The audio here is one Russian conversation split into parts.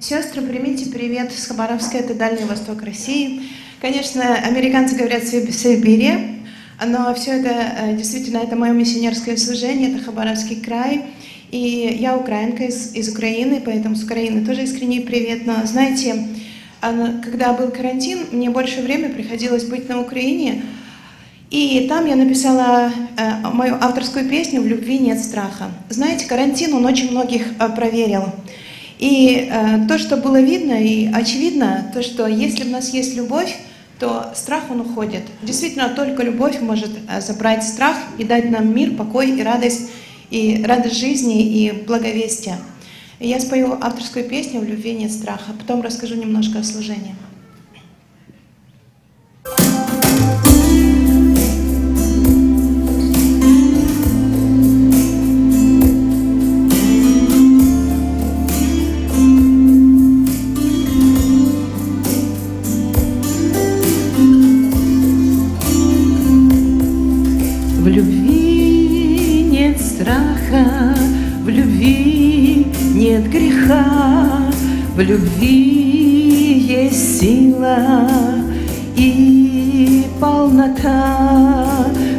Сестры, примите привет с Хабаровска, это Дальний Восток России. Конечно, американцы говорят Сибири, но все это э, действительно это мое миссионерское служение, это Хабаровский край. И я украинка из, из Украины, поэтому с Украины тоже искренний привет. Но знаете, когда был карантин, мне больше время приходилось быть на Украине, и там я написала э, мою авторскую песню «В любви нет страха». Знаете, карантин, он очень многих э, проверил. И э, то, что было видно и очевидно, то, что если у нас есть любовь, то страх, он уходит. Действительно, только любовь может э, забрать страх и дать нам мир, покой и радость, и радость жизни, и благовестие. И я спою авторскую песню «В любви нет страха», потом расскажу немножко о служении. Полнота,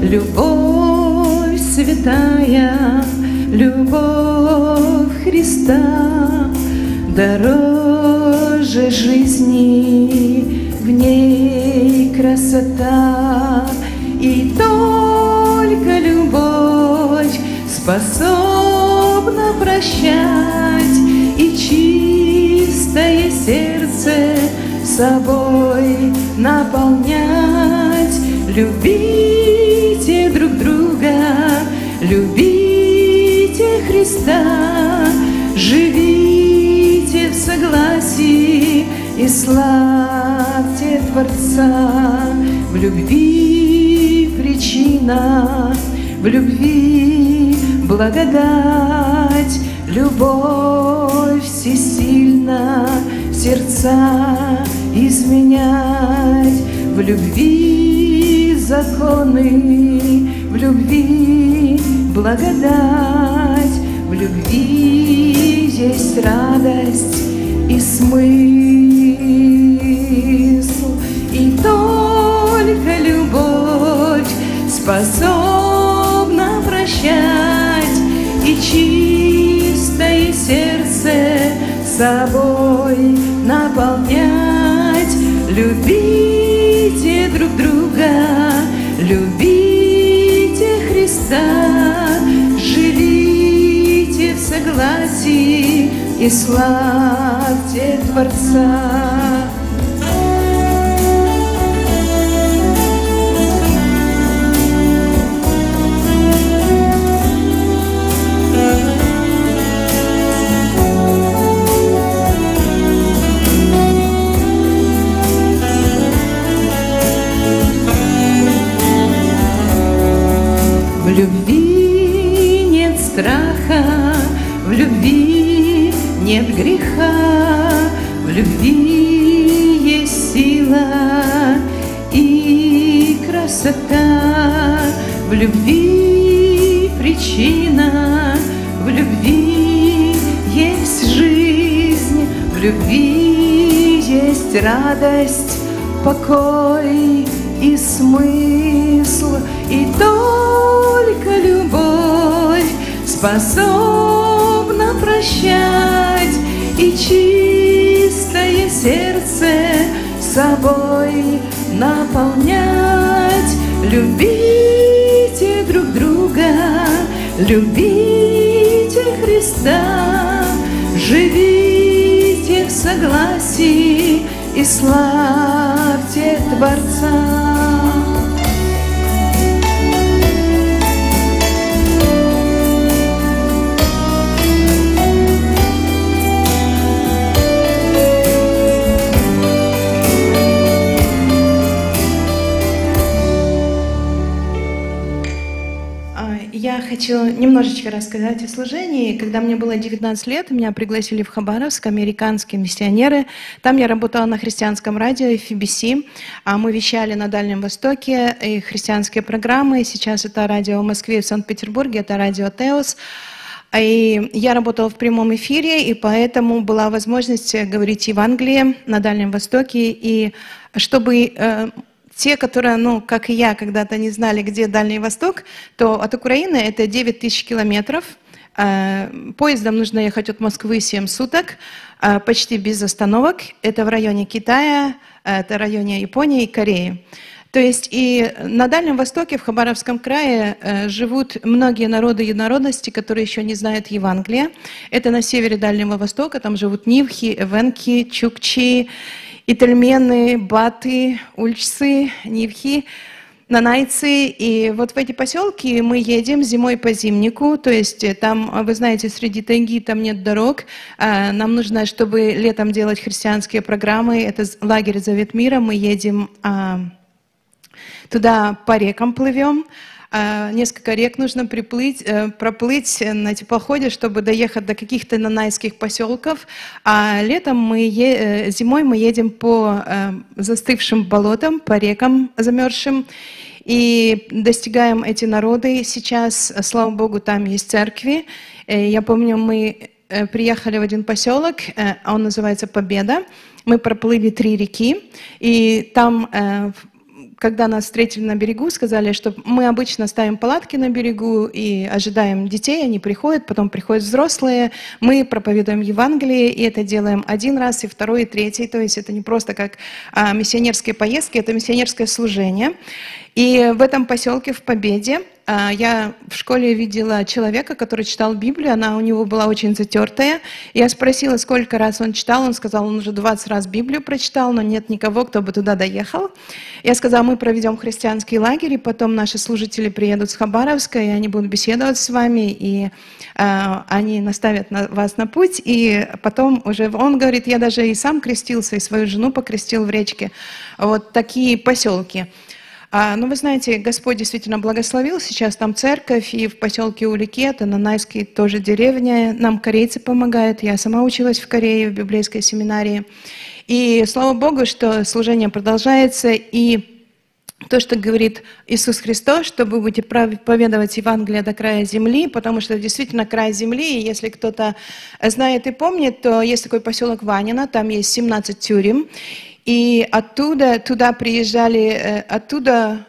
Любовь святая, любовь Христа Дороже жизни, в ней красота, И только любовь способна прощать и чистое сердце собой наполнять. Любите друг друга, любите Христа, живите в согласии и славьте Творца. В любви причина, в любви благодать, любовь всесильна сердца изменять. В любви законы, в любви благодать, в любви есть радость и смысл, и только любовь способна прощать и чистое сердце собой наполнять. Любите друг друга, и славьте Творца. Любви причина, в любви есть жизнь, в любви есть радость, покой и смысл, и только любовь способна прощать и чистое сердце собой наполнять. Любите любите Христа, живите в согласии и славьте Творца. Хочу немножечко рассказать о служении. Когда мне было 19 лет, меня пригласили в Хабаровск, американские миссионеры. Там я работала на христианском радио FBC. А мы вещали на Дальнем Востоке и христианские программы. Сейчас это радио в Москве и в Санкт-Петербурге, это радио Теос. И я работала в прямом эфире, и поэтому была возможность говорить Евангелие на Дальнем Востоке. И чтобы э, те, которые, ну, как и я, когда-то не знали, где Дальний Восток, то от Украины это 9 тысяч километров. Э, поездом нужно ехать от Москвы 7 суток, э, почти без остановок. Это в районе Китая, э, это в районе Японии и Кореи. То есть и на Дальнем Востоке, в Хабаровском крае, живут многие народы и народности, которые еще не знают Евангелия. Это на севере Дальнего Востока, там живут нивхи, эвенки, чукчи, итальмены, баты, ульчцы, нивхи, нанайцы. И вот в эти поселки мы едем зимой по зимнику, то есть э, там, вы знаете, среди тайги там нет дорог. А, нам нужно, чтобы летом делать христианские программы, это лагерь Завет мира, мы едем а, Туда по рекам плывем, несколько рек нужно приплыть, э, проплыть на теплоходе, чтобы доехать до каких-то нанайских поселков. А летом мы, е... Э, зимой мы едем по э, застывшим болотам, по рекам замерзшим. И достигаем эти народы. Сейчас, слава Богу, там есть церкви. Я помню, мы приехали в один поселок, он называется Победа. Мы проплыли три реки, и там когда нас встретили на берегу, сказали, что мы обычно ставим палатки на берегу и ожидаем детей, они приходят, потом приходят взрослые, мы проповедуем Евангелие, и это делаем один раз, и второй, и третий, то есть это не просто как а, миссионерские поездки, это миссионерское служение. И в этом поселке, в Победе, я в школе видела человека, который читал Библию, она у него была очень затертая. Я спросила, сколько раз он читал, он сказал, он уже 20 раз Библию прочитал, но нет никого, кто бы туда доехал. Я сказала, мы проведем христианский лагерь, и потом наши служители приедут с Хабаровска, и они будут беседовать с вами, и э, они наставят на, вас на путь. И потом уже он говорит, я даже и сам крестился, и свою жену покрестил в речке. Вот такие поселки. А, ну, вы знаете, Господь действительно благословил. Сейчас там церковь, и в поселке Уликет, на Найской тоже деревня. Нам корейцы помогают. Я сама училась в Корее, в библейской семинарии. И слава Богу, что служение продолжается, и то, что говорит Иисус Христос, что вы будете проповедовать Евангелие до края земли, потому что действительно край земли, и если кто-то знает и помнит, то есть такой поселок Ванина, там есть 17 тюрем, и оттуда, туда приезжали, э, оттуда,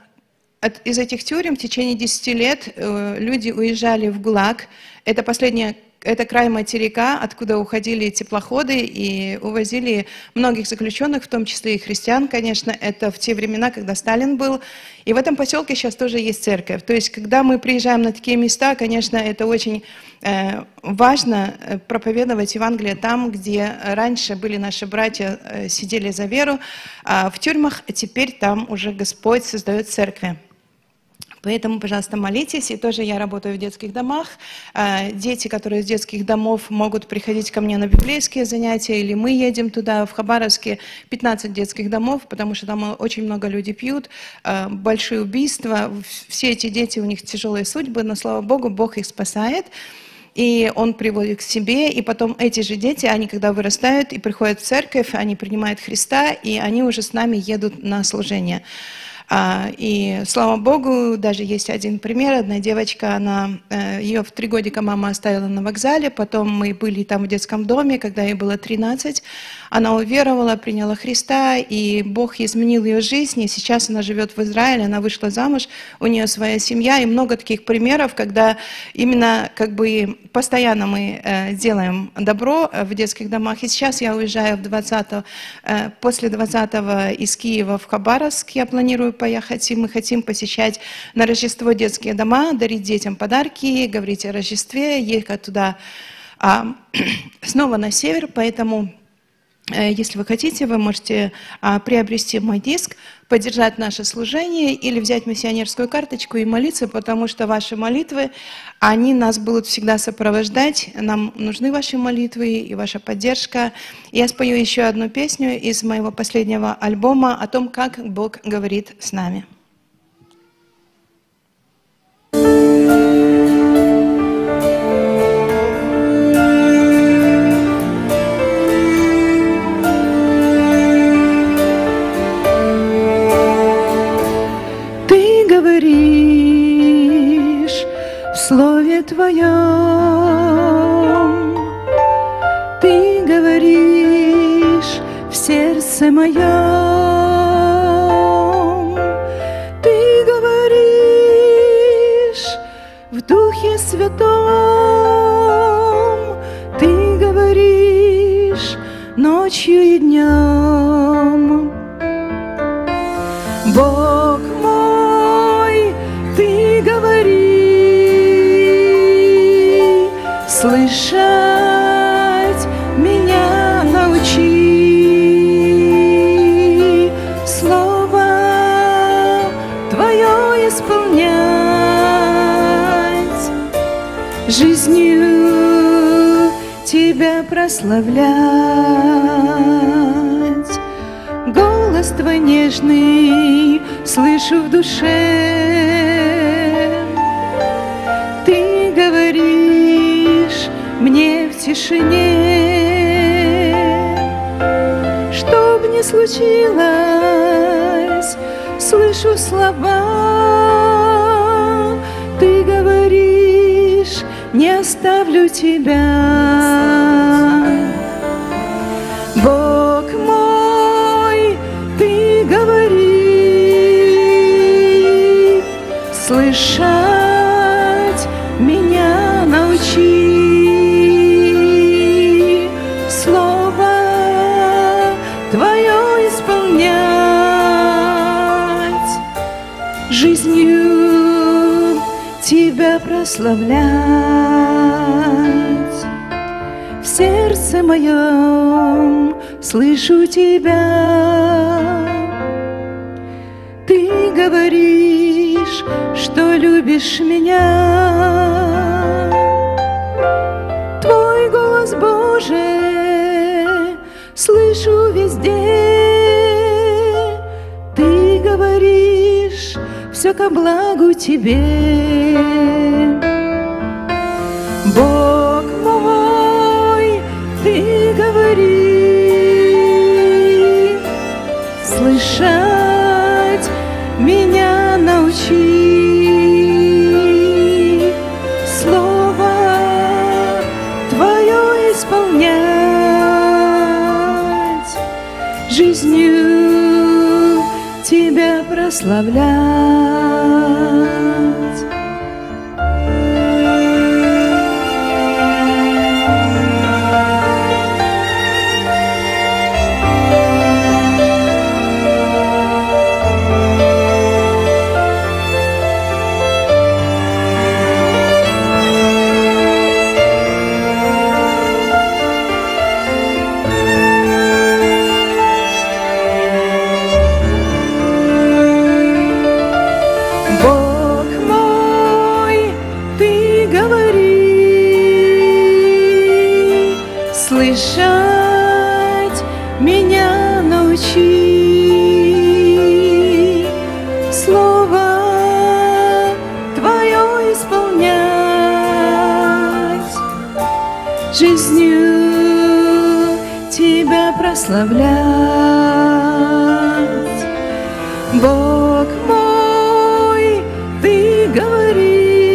от, из этих тюрем в течение 10 лет э, люди уезжали в ГУЛАГ. Это последняя это край материка, откуда уходили теплоходы и увозили многих заключенных, в том числе и христиан, конечно. Это в те времена, когда Сталин был. И в этом поселке сейчас тоже есть церковь. То есть, когда мы приезжаем на такие места, конечно, это очень э, важно э, проповедовать Евангелие там, где раньше были наши братья, э, сидели за веру, а в тюрьмах, а теперь там уже Господь создает церкви. Поэтому, пожалуйста, молитесь. И тоже я работаю в детских домах. А, дети, которые из детских домов, могут приходить ко мне на библейские занятия, или мы едем туда, в Хабаровске, 15 детских домов, потому что там очень много людей пьют, а, большие убийства. Все эти дети, у них тяжелые судьбы, но, слава Богу, Бог их спасает и он приводит к себе, и потом эти же дети, они когда вырастают и приходят в церковь, они принимают Христа, и они уже с нами едут на служение. А, и слава богу, даже есть один пример. Одна девочка, она, э, ее в три годика мама оставила на вокзале, потом мы были там в детском доме, когда ей было 13. Она уверовала, приняла Христа, и Бог изменил ее жизнь, и сейчас она живет в Израиле, она вышла замуж, у нее своя семья, и много таких примеров, когда именно как бы постоянно мы э, делаем добро в детских домах. И сейчас я уезжаю в 20 э, после 20 из Киева в Хабаровск, я планирую поехать, и мы хотим посещать на Рождество детские дома, дарить детям подарки, говорить о Рождестве, ехать туда а, снова на север, поэтому э, если вы хотите, вы можете а, приобрести мой диск, поддержать наше служение или взять миссионерскую карточку и молиться, потому что ваши молитвы, они нас будут всегда сопровождать. Нам нужны ваши молитвы и ваша поддержка. Я спою еще одну песню из моего последнего альбома о том, как Бог говорит с нами. Сердце моем, Ты говоришь в Духе Святом, жизнью Тебя прославлять. Голос Твой нежный слышу в душе. Ты говоришь мне в тишине, что бы ни случилось, слышу слова. Оставлю тебя. Бог мой, ты говори, слышать меня научи, прославлять в сердце моем слышу тебя. Ты говоришь, что любишь меня. Твой голос, Боже, слышу везде. Ты говоришь, все ко благу тебе. Слышать меня научи, Слово Твое исполнять, жизнью Тебя прославлять. Слышать меня научи, Слово Твое исполнять, жизнью Тебя прославлять. Бог мой, ты говори,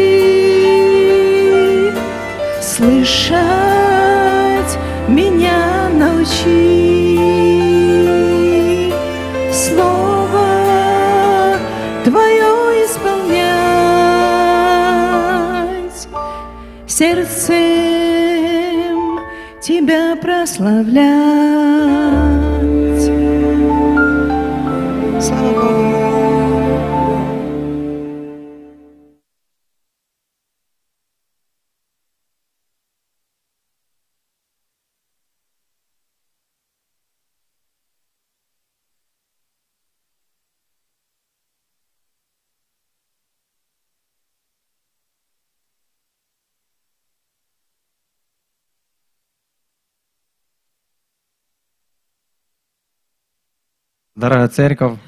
слышать прославлять. Дорогая церковь,